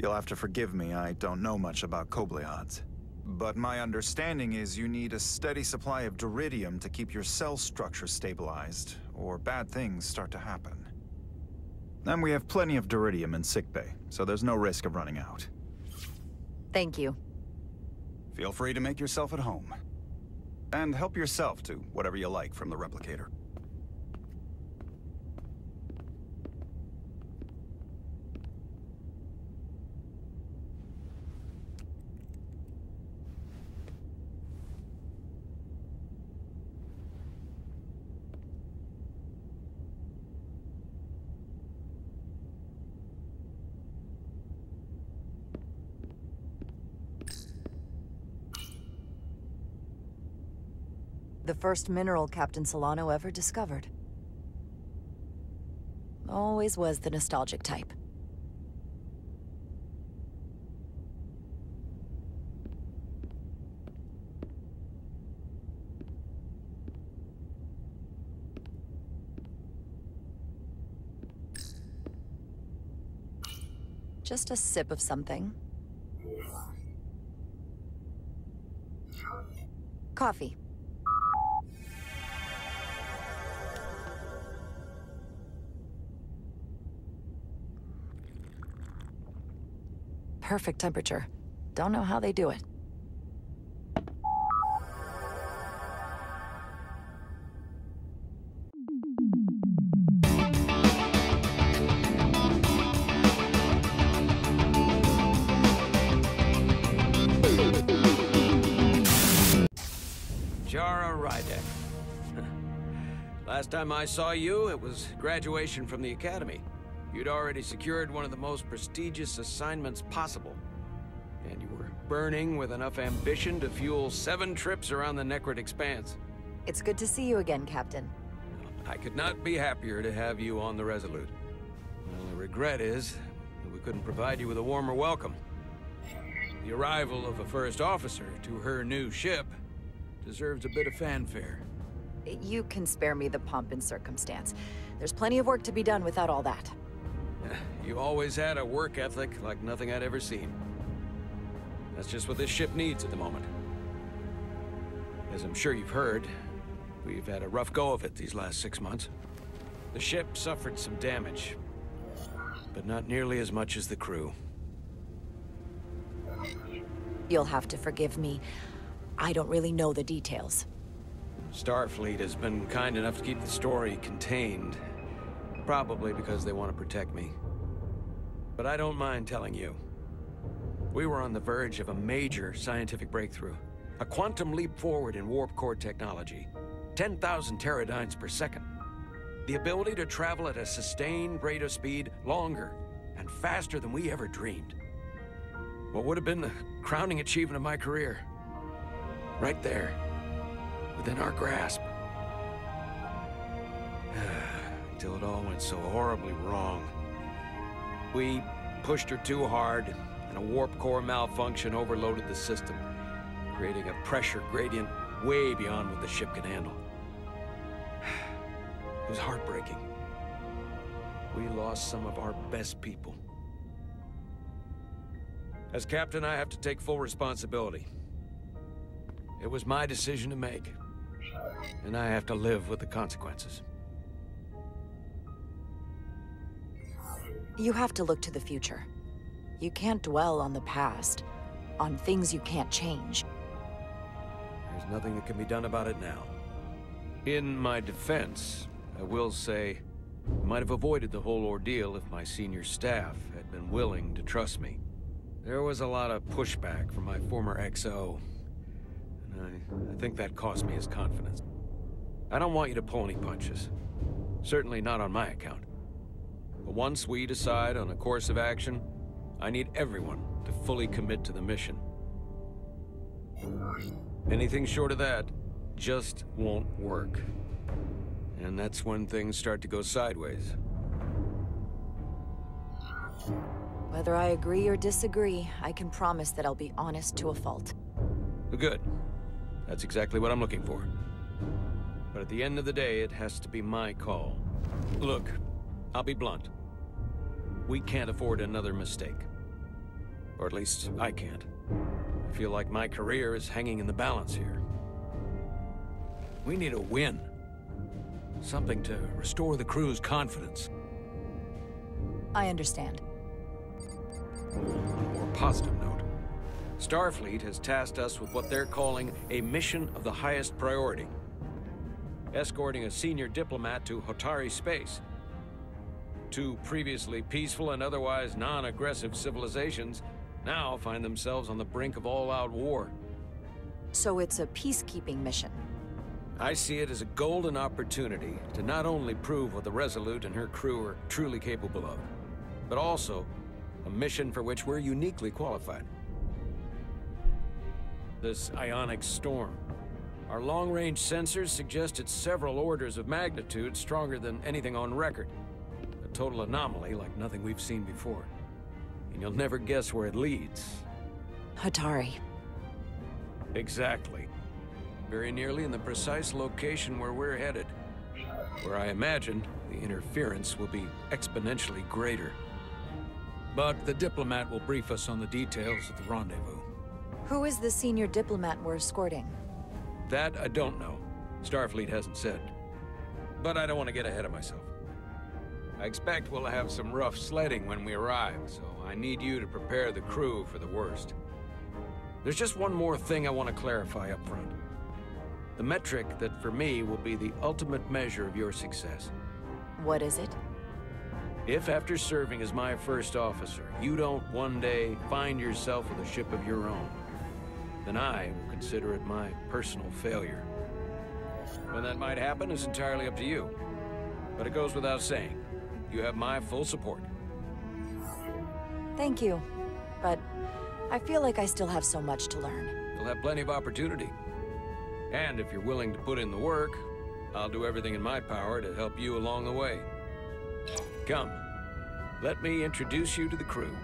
You'll have to forgive me, I don't know much about Kobliads. But my understanding is you need a steady supply of Deuridium to keep your cell structure stabilized, or bad things start to happen. And we have plenty of Deuridium in sickbay, so there's no risk of running out. Thank you. Feel free to make yourself at home. And help yourself to whatever you like from the replicator. The first mineral Captain Solano ever discovered. Always was the nostalgic type. Just a sip of something. Coffee. Perfect temperature. Don't know how they do it. Jara Rydek. Last time I saw you, it was graduation from the Academy. You'd already secured one of the most prestigious assignments possible. And you were burning with enough ambition to fuel seven trips around the Nekrit Expanse. It's good to see you again, Captain. I could not be happier to have you on the Resolute. The only regret is that we couldn't provide you with a warmer welcome. The arrival of a first officer to her new ship deserves a bit of fanfare. You can spare me the pomp and circumstance. There's plenty of work to be done without all that. You always had a work ethic like nothing I'd ever seen. That's just what this ship needs at the moment. As I'm sure you've heard, we've had a rough go of it these last six months. The ship suffered some damage, but not nearly as much as the crew. You'll have to forgive me. I don't really know the details. Starfleet has been kind enough to keep the story contained. Probably because they want to protect me. But I don't mind telling you. We were on the verge of a major scientific breakthrough. A quantum leap forward in warp core technology. 10,000 teradynes per second. The ability to travel at a sustained rate of speed longer and faster than we ever dreamed. What would have been the crowning achievement of my career. Right there within our grasp. Until it all went so horribly wrong. We pushed her too hard, and a warp core malfunction overloaded the system, creating a pressure gradient way beyond what the ship could handle. It was heartbreaking. We lost some of our best people. As captain, I have to take full responsibility. It was my decision to make. And I have to live with the consequences. You have to look to the future. You can't dwell on the past, on things you can't change. There's nothing that can be done about it now. In my defense, I will say, I might have avoided the whole ordeal if my senior staff had been willing to trust me. There was a lot of pushback from my former XO, and I, I think that cost me his confidence. I don't want you to pull any punches. Certainly not on my account. But once we decide on a course of action, I need everyone to fully commit to the mission. Anything short of that just won't work. And that's when things start to go sideways. Whether I agree or disagree, I can promise that I'll be honest to a fault. Good. That's exactly what I'm looking for. But at the end of the day, it has to be my call. Look, I'll be blunt. We can't afford another mistake. Or at least, I can't. I feel like my career is hanging in the balance here. We need a win. Something to restore the crew's confidence. I understand. On a more positive note, Starfleet has tasked us with what they're calling a mission of the highest priority. Escorting a senior diplomat to Hotari space. Two previously peaceful and otherwise non-aggressive civilizations now find themselves on the brink of all-out war. So it's a peacekeeping mission. I see it as a golden opportunity to not only prove what the Resolute and her crew are truly capable of, but also a mission for which we're uniquely qualified. This ionic storm. Our long-range sensors suggest it's several orders of magnitude stronger than anything on record. A total anomaly like nothing we've seen before. And you'll never guess where it leads. Hotari. Exactly. Very nearly in the precise location where we're headed. Where I imagine the interference will be exponentially greater. But the diplomat will brief us on the details of the rendezvous. Who is the senior diplomat we're escorting? That I don't know. Starfleet hasn't said. But I don't want to get ahead of myself. I expect we'll have some rough sledding when we arrive, so I need you to prepare the crew for the worst. There's just one more thing I want to clarify up front. The metric that for me will be the ultimate measure of your success. What is it? If after serving as my first officer, you don't one day find yourself with a ship of your own, then I will consider it my personal failure. When that might happen is entirely up to you. But it goes without saying, you have my full support. Thank you. But I feel like I still have so much to learn. You'll have plenty of opportunity. And if you're willing to put in the work, I'll do everything in my power to help you along the way. Come, let me introduce you to the crew.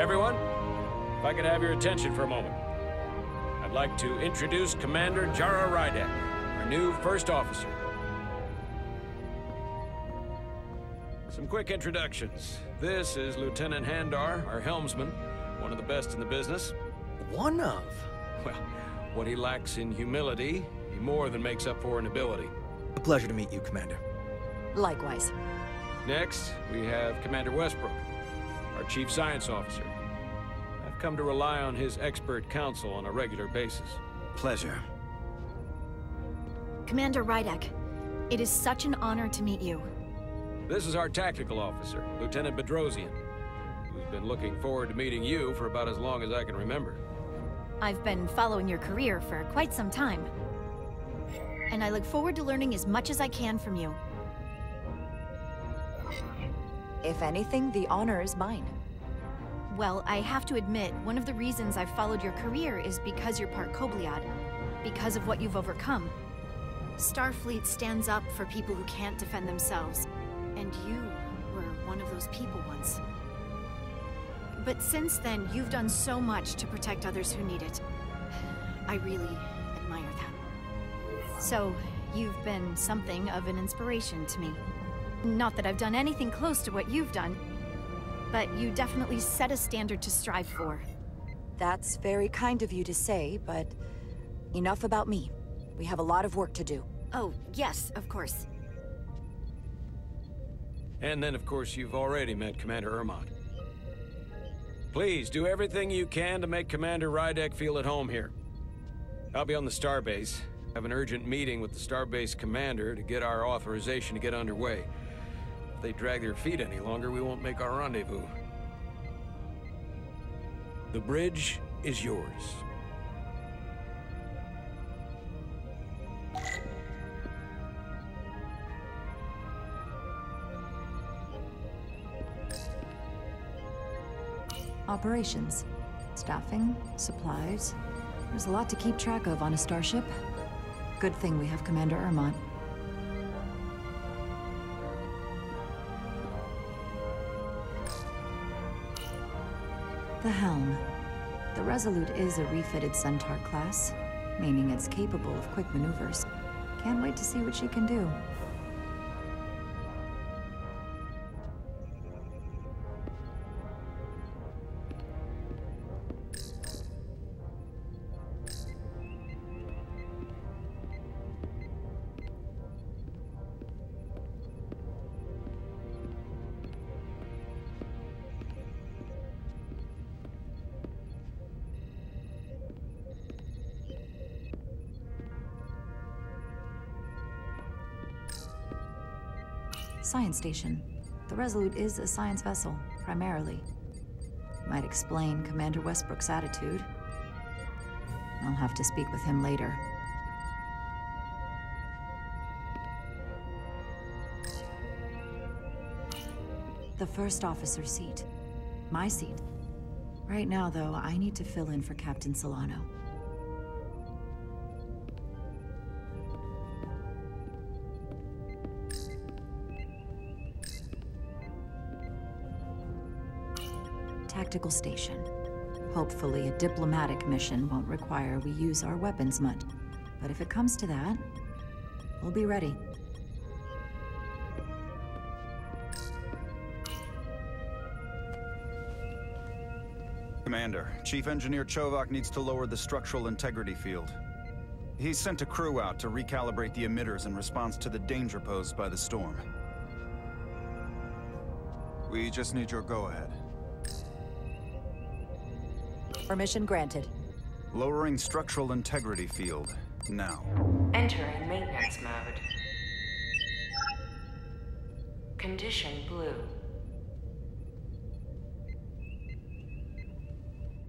Everyone, if I could have your attention for a moment. I'd like to introduce Commander Jara Rydek, our new first officer. Some quick introductions. This is Lieutenant Handar, our helmsman, one of the best in the business. One of? Well, what he lacks in humility, he more than makes up for in ability. A pleasure to meet you, Commander. Likewise. Next, we have Commander Westbrook, our Chief Science Officer. I've come to rely on his expert counsel on a regular basis. Pleasure. Commander Rydek, it is such an honor to meet you. This is our tactical officer, Lieutenant Bedrosian, who's been looking forward to meeting you for about as long as I can remember. I've been following your career for quite some time. And I look forward to learning as much as I can from you. If anything, the honor is mine. Well, I have to admit, one of the reasons I've followed your career is because you're part Kobliad. Because of what you've overcome. Starfleet stands up for people who can't defend themselves. And you were one of those people once. But since then, you've done so much to protect others who need it. I really admire that. So, you've been something of an inspiration to me. Not that I've done anything close to what you've done, but you definitely set a standard to strive for. That's very kind of you to say, but enough about me. We have a lot of work to do. Oh, yes, of course. And then, of course, you've already met Commander Ermont. Please, do everything you can to make Commander Rydek feel at home here. I'll be on the starbase. Have an urgent meeting with the starbase commander to get our authorization to get underway. If they drag their feet any longer, we won't make our rendezvous. The bridge is yours. Operations. Staffing, supplies. There's a lot to keep track of on a starship. Good thing we have Commander Ermont. Resolute is a refitted Centaur class, meaning it's capable of quick maneuvers. Can't wait to see what she can do. Science station. The Resolute is a science vessel, primarily. Might explain Commander Westbrook's attitude. I'll have to speak with him later. The first officer seat. My seat. Right now, though, I need to fill in for Captain Solano. Tactical station. Hopefully, a diplomatic mission won't require we use our weapons much. But if it comes to that, we'll be ready. Commander, Chief Engineer Chovak needs to lower the structural integrity field. He's sent a crew out to recalibrate the emitters in response to the danger posed by the storm. We just need your go-ahead. Permission granted. Lowering structural integrity field, now. Entering maintenance mode. Condition blue.